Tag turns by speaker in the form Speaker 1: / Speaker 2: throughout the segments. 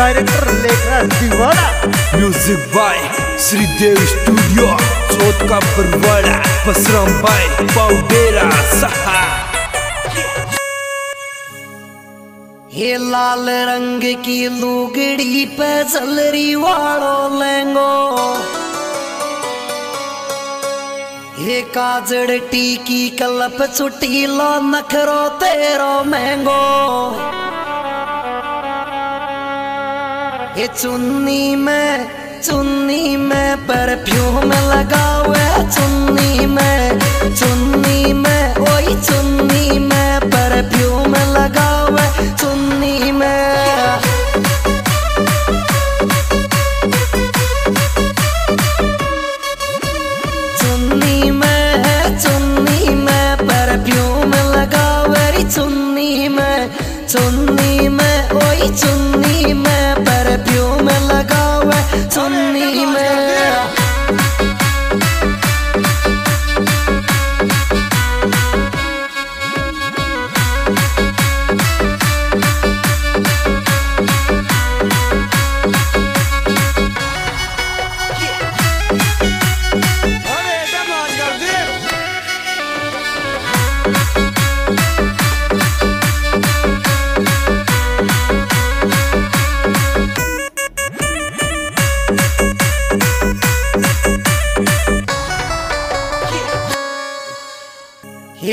Speaker 1: Director Lekhraj Diwada
Speaker 2: music by Shridev studio Chauth ka Barwara Basram bye पाउडेरा सहा।
Speaker 3: ये लाल रंग की लुगड़ी पे जलरी वालो लेंगो ये काजड़ टीकी कलप चुटी लो नखरो तेरो महंगो। ये चुन्नी में चुन्नी में परफ्यूम लगा चुन्नी में चुन्नी में ओई चुन्नी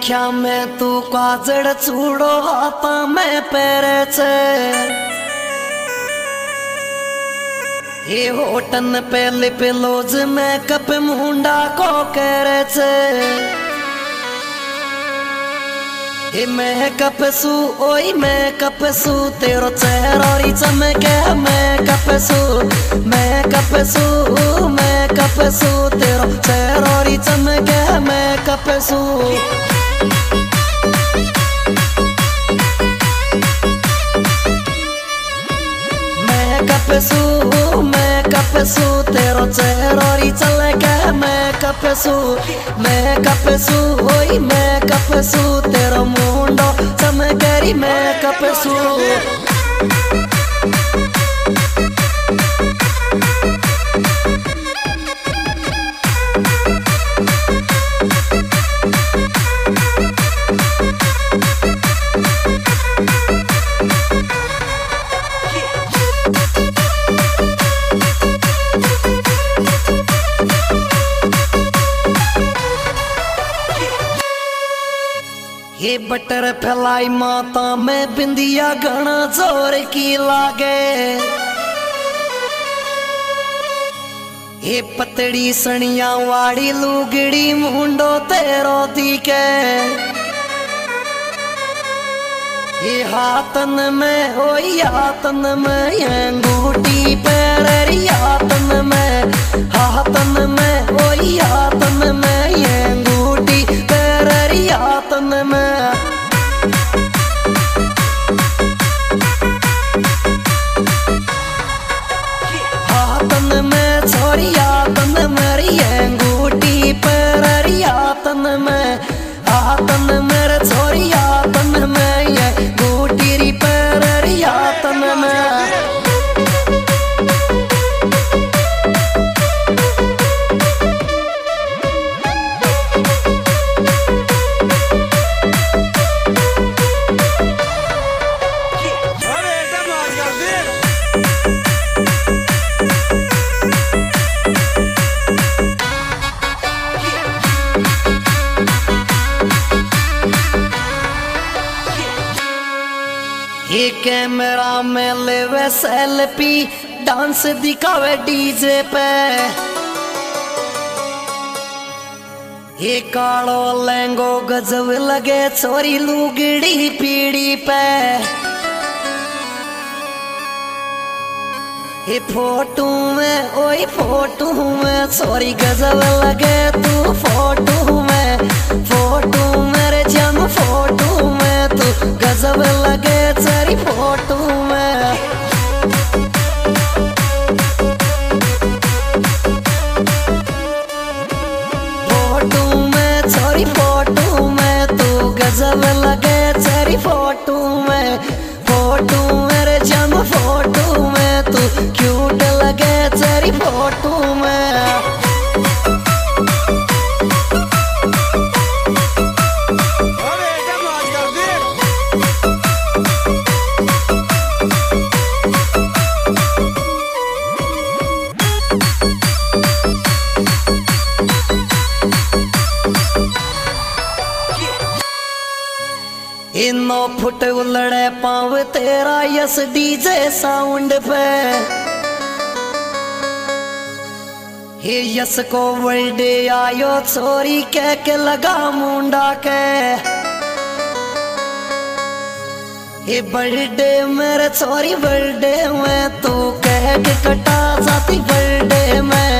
Speaker 3: आख्या में तू काजड़ चूड़ो हाथा में पैरे छे ये होटन पे लिप लोज में कप मुंडा को करे छे ये मैं कपसू ओई मैं कपसू तेरो चेहरोरी चमके मैं कपसू मैं कपसू मैं कपसू तेरो चेहरोरी चमके मैं कपसू मैं कपसू मैं कपसू, तेरो चेहरोरी चलके मैं कपसू मैं कपसू, ओई मैं कपसू, तेरो मुंडो चमकेरी मैं कपसू। बटर फैलाई माता, में बिंदिया घना ज़ोर की लागे। ये पतड़ी सनिया वाड़ी लुगड़ी मुंडो तेरो दिखे ये हाथन में हो हाथन में अंगूठी ये कैमरा में लेवे सेल्फी, डांस दिखावे डीजे पे। ये कालो लहंगो गजब लगे छोरी लुगड़ी पीड़ी पे। ये फ़ोटो में, ओए फ़ोटो में सॉरी गजब लगे तू फ़ोटो में, फ़ोटो गजब लगे तेरी फ़ोटो इनो फुट उलड़े पाव, तेरा यस डीजे साउंड पे। हे यस को वर्ल्डे आयो छोरी कह के लगा मुंडा के। हे बर्थडे मेरे छोरी बर्थडे में तू कह के कटा जाती बर्थडे में।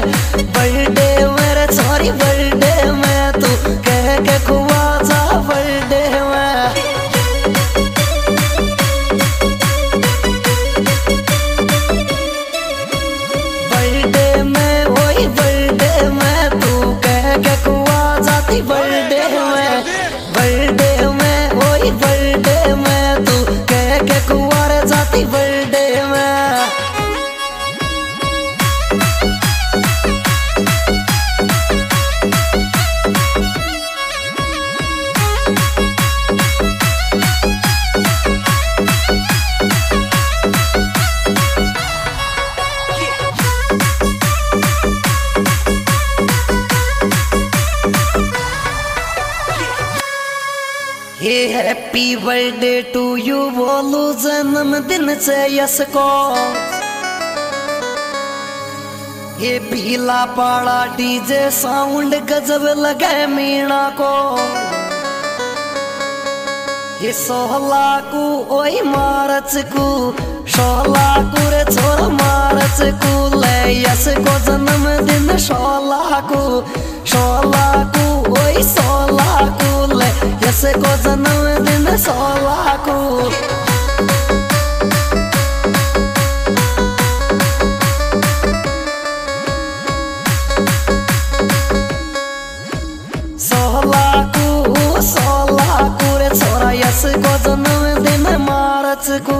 Speaker 3: Hey happy birthday to you बोलू जन्मदिन से यस को। ये पीला पाड़ा डीजे साउंड गजब लगे मीणा को। ये सोहला कु ओई मारच कु सोहला कु रे छोरा मारच कु ले यस को जन्मदिन सोहला कु सोहला कु ओई सोहला कु ले यस को जन्मदिन सोहला कु सोहला कु सोहला कु रे छोरा यस को जन्मदिन मारच कु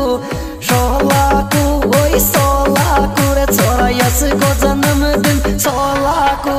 Speaker 3: सोहला कु ओई सोहला कु रे छोरा यस को जन्मदिन सोहला कु